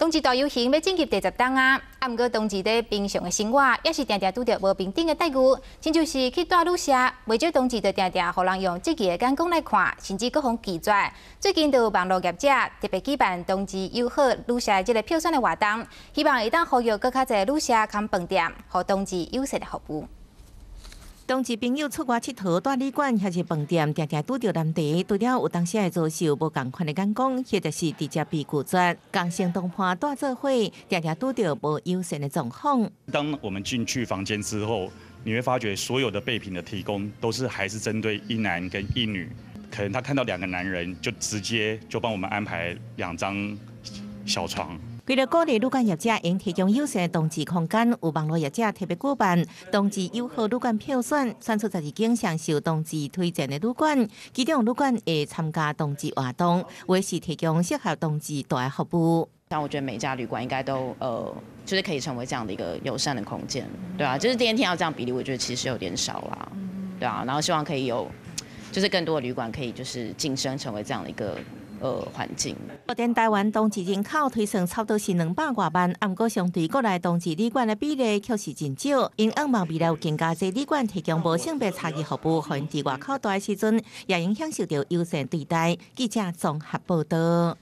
冬季大游行要进入第十档啊！啊，毋过冬季在平常的生活，也是常常拄着无平等的待遇，亲就是去带旅社，未少冬季就常常互人用积极的眼光来看，甚至各方拒绝。最近就有网络业者特别举办冬季友好旅社这个票选的活动，希望会当呼吁更加侪旅社开饭店，和冬季友善的服务。同志朋友出外佚佗，住旅馆或是饭店，常常拄着难题，除了有当时会遭受无共款的眼光，或者是直接被拒绝。刚性同伴大做伙，常常拄着无友善的状况。当我们进去房间之后，你会发觉所有的备品的提供都是还是针对一男跟一女，可能他看到两个男人，就直接就帮我们安排两张小床。为了鼓励旅馆业者应提供友善冬季空间，有网络业者特别举办冬季友好旅馆票选，选出十二间享受冬季推荐的旅馆，其中旅馆会参加冬季活动，为是提供适合冬季大的服务。但我觉得每家旅馆应该都呃，就是可以成为这样的一个友善的空间，对啊，就是第一天要这样比例，我觉得其实有点少啦，对啊，然后希望可以有，就是更多的旅馆可以就是晋升成为这样的一个。呃，环境。目前台湾冬季人口推算差不多是两百多万，不过相对国内冬季旅馆的比例却是真少。因望未来有更加多旅馆提供无性别差异服务，可因伫外口待时阵，也影响受到优先对待。记者综合报道。